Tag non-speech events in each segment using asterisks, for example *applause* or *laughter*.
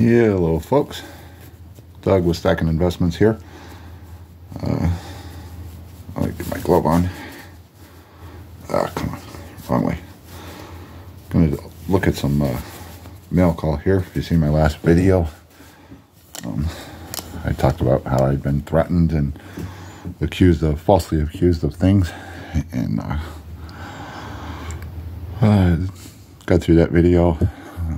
Yeah, hello folks. Doug with Stacking Investments here. Uh, I'll get my glove on. Ah, come on, wrong way. Gonna look at some uh, mail call here. If you see my last video, um, I talked about how I'd been threatened and accused of, falsely accused of things, and uh, uh, got through that video.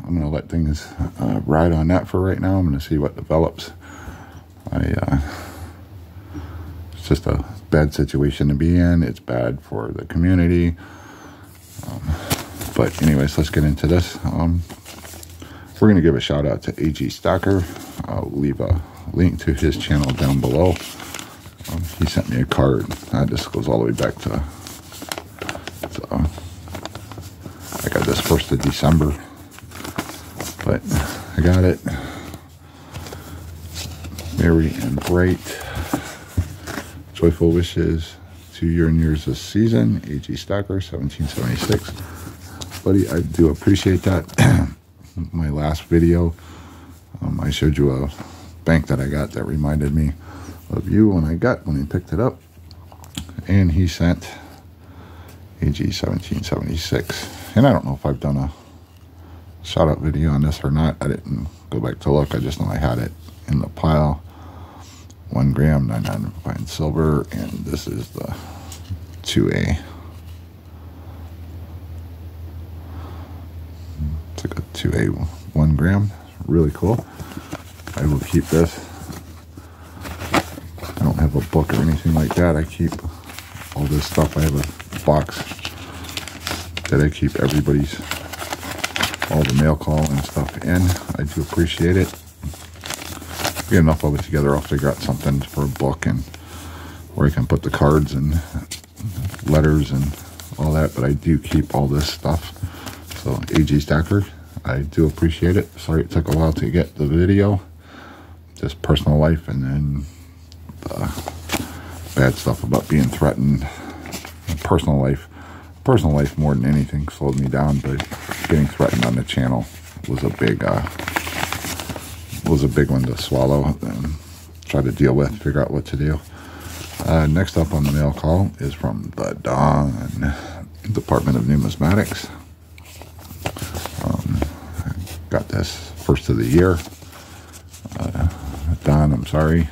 I'm going to let things uh, ride on that for right now. I'm going to see what develops. I, uh, it's just a bad situation to be in. It's bad for the community. Um, but anyways, let's get into this. Um, we're going to give a shout out to AG Stacker. I'll leave a link to his channel down below. Um, he sent me a card. That just goes all the way back to, to uh, I got this first of December but I got it. Merry and bright. Joyful wishes to your and yours this season. A.G. Stacker, 1776. Buddy, I do appreciate that. *clears throat* My last video, um, I showed you a bank that I got that reminded me of you when I got when he picked it up. And he sent AG 1776. And I don't know if I've done a shout out video on this or not. I didn't go back to look. I just know I had it in the pile. One gram, 99 fine silver, and this is the 2A. It's like a 2A one gram. Really cool. I will keep this. I don't have a book or anything like that. I keep all this stuff. I have a box that I keep everybody's all the mail call and stuff in. I do appreciate it. Get enough of it together, I'll figure out something for a book and where I can put the cards and letters and all that. But I do keep all this stuff. So AG Stacker, I do appreciate it. Sorry it took a while to get the video. Just personal life and then the bad stuff about being threatened. Personal life personal life more than anything slowed me down, but getting threatened on the channel was a big uh, was a big one to swallow and try to deal with, figure out what to do. Uh, next up on the mail call is from the Don Department of Numismatics. Um, got this first of the year. Uh, Don, I'm sorry.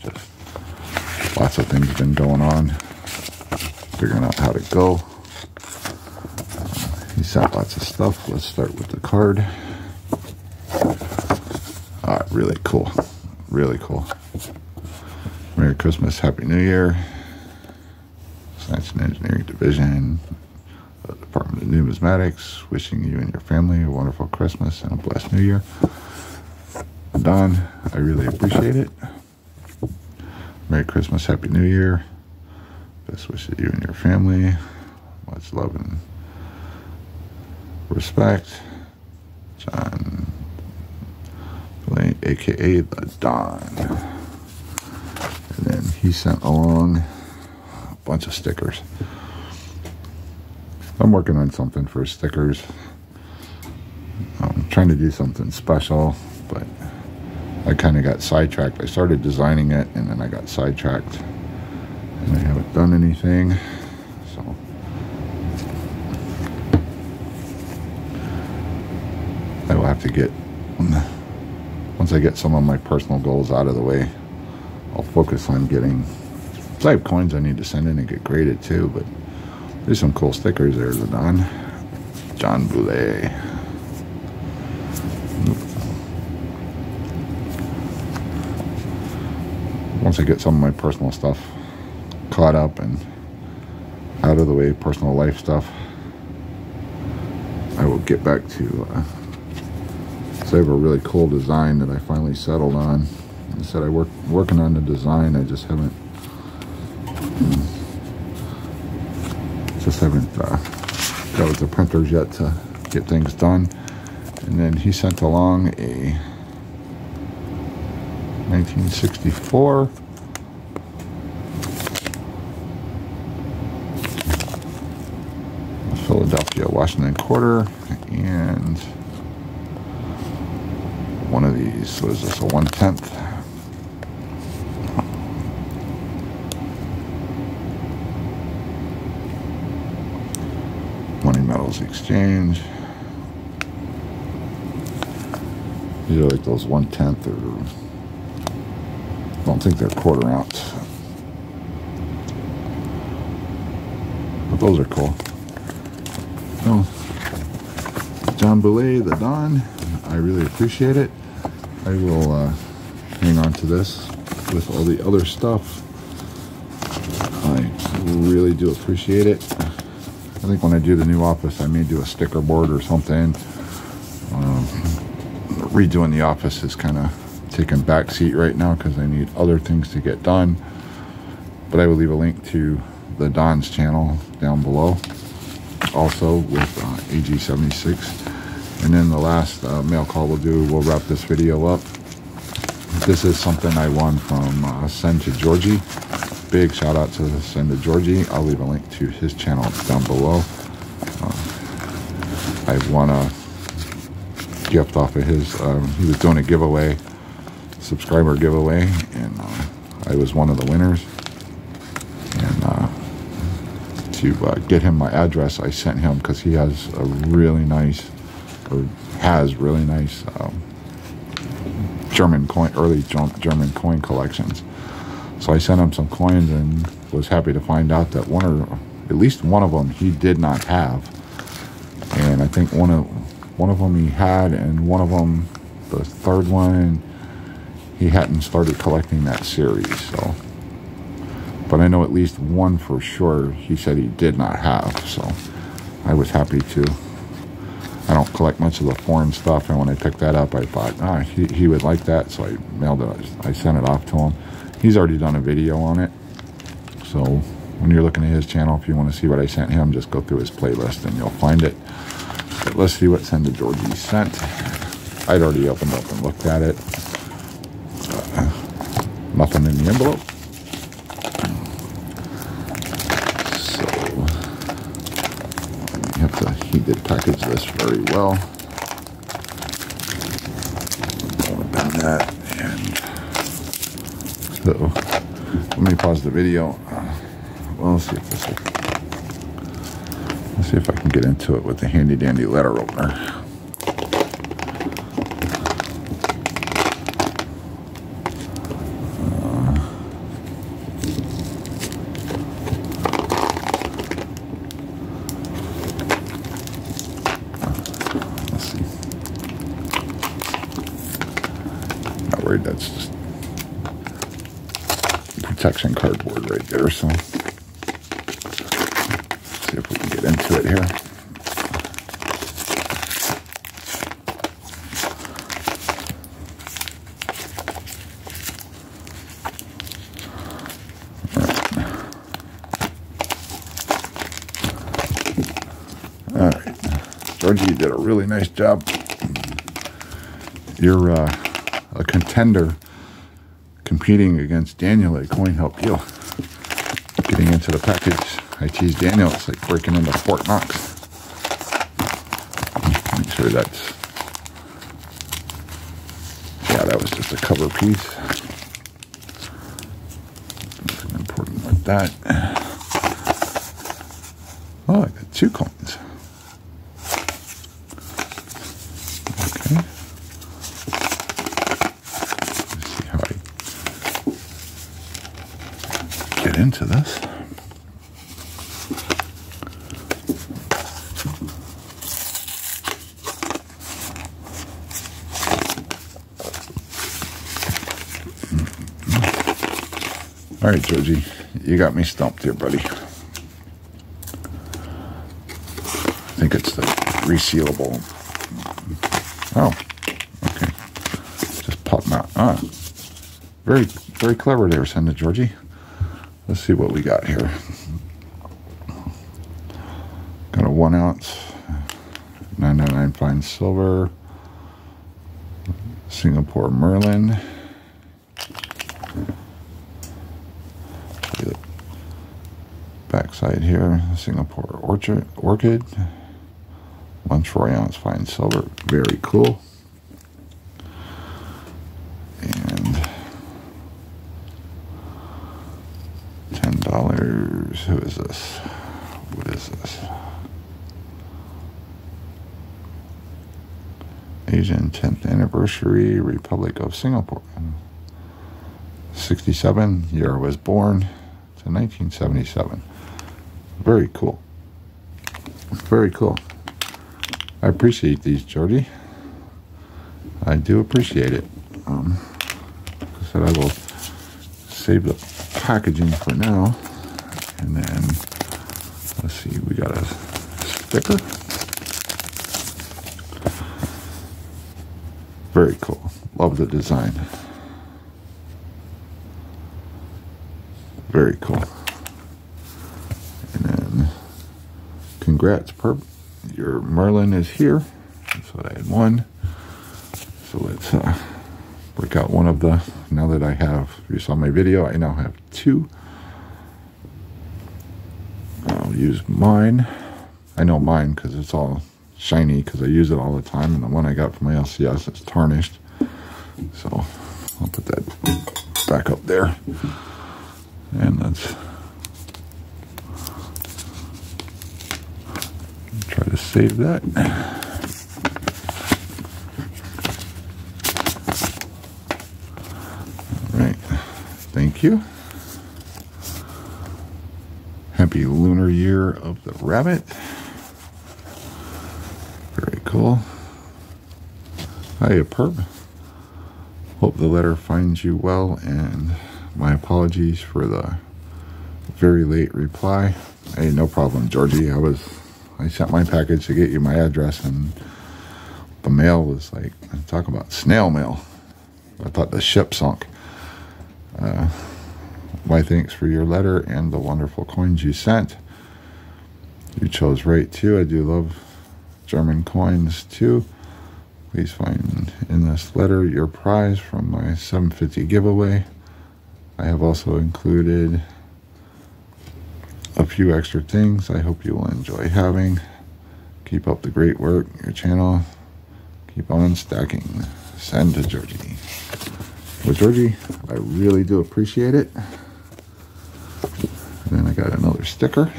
Just lots of things have been going on. Figuring out how to go. He's got lots of stuff. Let's start with the card. Right, really cool. Really cool. Merry Christmas, Happy New Year. Science and Engineering Division, Department of Numismatics, wishing you and your family a wonderful Christmas and a blessed New Year. Don, I really appreciate it. Merry Christmas, Happy New Year. Best wishes to you and your family. Much love and respect. John Blaine, aka the Don. And then he sent along a bunch of stickers. I'm working on something for stickers. I'm trying to do something special, but I kind of got sidetracked. I started designing it and then I got sidetracked and I haven't done anything. I will have to get, once I get some of my personal goals out of the way, I'll focus on getting, I have coins I need to send in and get graded too, but there's some cool stickers there, the Don. John Bullay. Once I get some of my personal stuff caught up and out of the way, personal life stuff, I will get back to uh, so I have a really cool design that I finally settled on. I said I work working on the design. I just haven't hmm, just haven't uh, got with the printers yet to get things done. And then he sent along a 1964 Philadelphia Washington quarter and these. So is this a one tenth? Money Metals Exchange. These are like those one tenth or I don't think they're quarter ounce. But those are cool. Oh, John Bullay, the Don. I really appreciate it. I will uh, hang on to this with all the other stuff. I really do appreciate it. I think when I do the new office, I may do a sticker board or something. Um, redoing the office is kind of taking back seat right now because I need other things to get done. But I will leave a link to the Don's channel down below. Also with uh, AG76. And then the last uh, mail call we'll do, we'll wrap this video up. This is something I won from uh, Send to Georgie. Big shout out to Send to Georgie. I'll leave a link to his channel down below. Uh, I won a gift off of his, um, he was doing a giveaway, subscriber giveaway, and uh, I was one of the winners. And uh, to uh, get him my address, I sent him because he has a really nice or has really nice um, German coin, early German coin collections. So I sent him some coins and was happy to find out that one or at least one of them he did not have, and I think one of one of them he had, and one of them, the third one, he hadn't started collecting that series. So, but I know at least one for sure. He said he did not have. So, I was happy to I don't collect much of the foreign stuff, and when I picked that up, I thought, ah, he, he would like that, so I mailed it. I sent it off to him. He's already done a video on it, so when you're looking at his channel, if you want to see what I sent him, just go through his playlist and you'll find it. But let's see what Send to Georgie sent. I'd already opened up and looked at it. Uh, nothing in the envelope. he did package this very well. Open that and so let me pause the video. Uh, well, let's see if this will, let's see if I can get into it with the handy dandy letter opener. that's just protection cardboard right there. So let's see if we can get into it here. All right, Georgie, you did a really nice job. You're uh, a contender competing against Daniel at Coin Help Deal. Getting into the package, I tease Daniel, it's like breaking into Fort Knox. Make sure that's, yeah, that was just a cover piece. Important like that. Oh, I got two coins. Into this. All right, Georgie, you got me stumped here, buddy. I think it's the resealable. Oh, okay. Just pop them out. Ah, very, very clever there, Send Georgie. Let's see what we got here. Got a one ounce, 999 fine silver, Singapore Merlion. Backside here, Singapore Orchard Orchid, one troy ounce fine silver, very cool. Who is this? What is this? ASEAN 10th Anniversary, Republic of Singapore. 67, year I was born, to 1977. Very cool. Very cool. I appreciate these, Jody. I do appreciate it. Um, I said I will save the packaging for now. And then, let's see, we got a sticker. Very cool. Love the design. Very cool. And then, congrats, Perp. Your Merlion is here. So I had one. So let's uh, break out one of the, now that I have, you saw my video, I now have two. I'll use mine. I know mine because it's all shiny because I use it all the time. And the one I got from my LCS is tarnished. So I'll put that back up there. And let's try to save that. All right. Thank you. Happy lunar year of the rabbit. Very cool. Hiya, Perp. Hope the letter finds you well and my apologies for the very late reply. Hey, no problem, Georgie. I was, I sent my package to get you my address and the mail was like, talk about snail mail. I thought the ship sunk. Uh, my thanks for your letter and the wonderful coins you sent. You chose right too. I do love German coins too. Please find in this letter your prize from my 750 giveaway. I have also included a few extra things I hope you will enjoy having. Keep up the great work, your channel. Keep on stacking. Send to Georgie. Well, Georgie, I really do appreciate it. And then I got another sticker.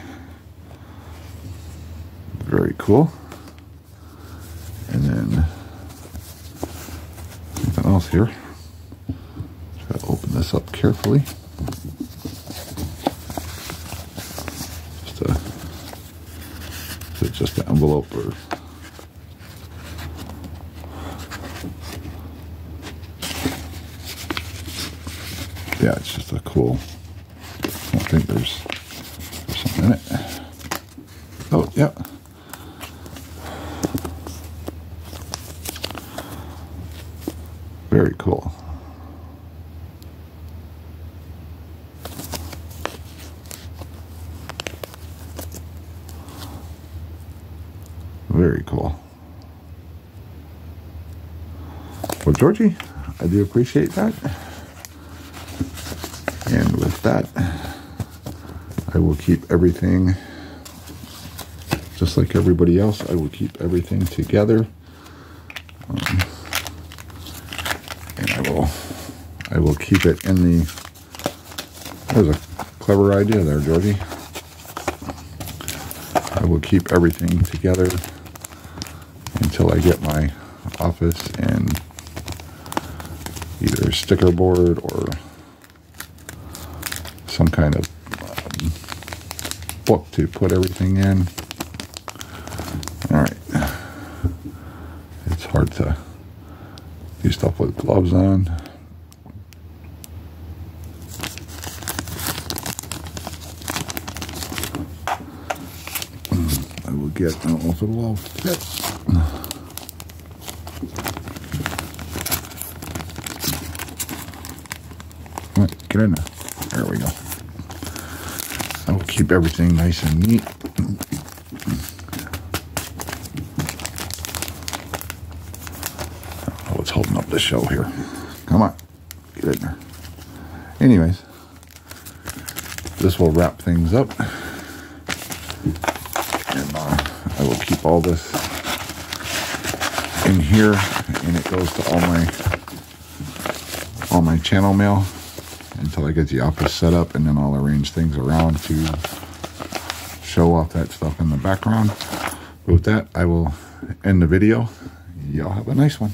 Very cool. And then something else here Try to open this up carefully. Just a, is it just an envelope or yeah, it's just a cool. I think there's, Oh, yeah. Very cool. Very cool. Well, Georgie, I do appreciate that. And with that, I will keep everything just like everybody else. I will keep everything together. Um, and I will I will keep it in the that was a clever idea there, Georgie. I will keep everything together until I get my office and either sticker board or some kind of book to put everything in. All right. It's hard to do stuff with gloves on. Hmm, I will get, I don't know if it will all fit. Get in. There we go. I will keep everything nice and neat. Oh, it's holding up the show here. Come on. Get in there. Anyways, this will wrap things up. And uh, I will keep all this in here and it goes to all my all my channel mail until I get the office set up and then I'll arrange things around to show off that stuff in the background. But with that, I will end the video. Y'all have a nice one.